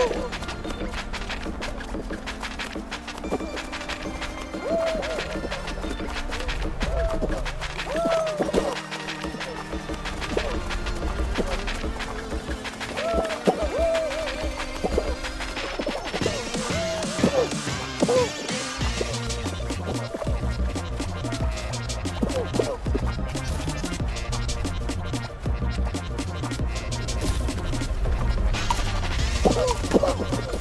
Oh! Oh!